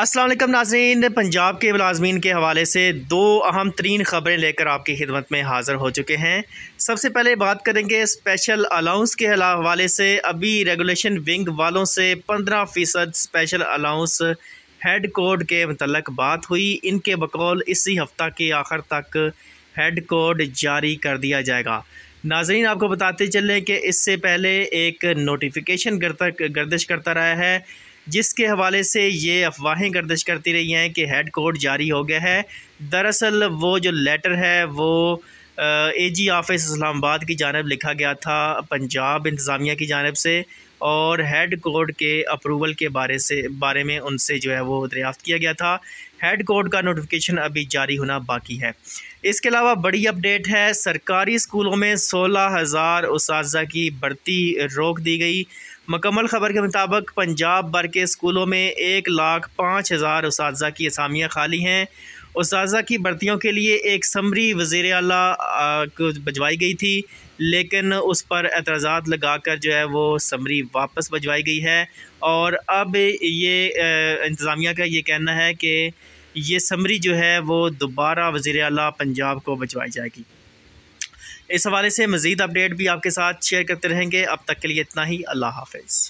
असलम नाजरीन। पंजाब के मुलाजमीन के हवाले से दो अहम तरीन ख़बरें लेकर आपकी खिदमत में हाज़िर हो चुके हैं। सबसे पहले बात करेंगे स्पेशल अलाउंस के हवाले से। अभी रेगुलेशन विंग वालों से पंद्रह फ़ीसद स्पेशल अलाउंस हेड कोड के मतलब बात हुई। इनके बकौल इसी हफ़्ता के आखिर तक हेड कोड जारी कर दिया जाएगा। नाजरीन, आपको बताते चलें कि इससे पहले एक नोटिफिकेशन गर्दिश करता रहा है। जिसके हवाले से ये अफवाहें गर्दश करती रही हैं कि हेड कोर्ट जारी हो गया है। दरअसल वो जो लेटर है, वो ए जी ऑफ़िस इस्लामाबाद की जानब लिखा गया था, पंजाब इंतज़ामिया की जानब से और हेड कोर्ट के अप्रूवल के बारे से, बारे में उनसे जो है वो दरियाफ़्त किया गया था। हेड कोर्ट का नोटिफिकेशन अभी जारी होना बाकी है। इसके अलावा बड़ी अपडेट है, सरकारी स्कूलों में सोलह हज़ार उस की बढ़ती रोक दी गई। मकमल ख़बर के मुताबिक पंजाब भर के स्कूलों में एक लाख पाँच हज़ार उस की असामियाँ खाली हैं। उस की भर्तियों के लिए एक समरी वज़ी अला को भिजवाई गई थी, लेकिन उस पर एतराज़ात लगा कर जो है वो समरी वापस भजवाई गई है। और अब ये इंतज़ामिया का ये कहना है कि ये समरी जो है वो दोबारा वज़ी अला पंजाब को भिजवाई जाएगी। इस हवाले से मज़ीद अपडेट भी आपके साथ शेयर करते रहेंगे। अब तक के लिए इतना ही। अल्लाह हाफिज़।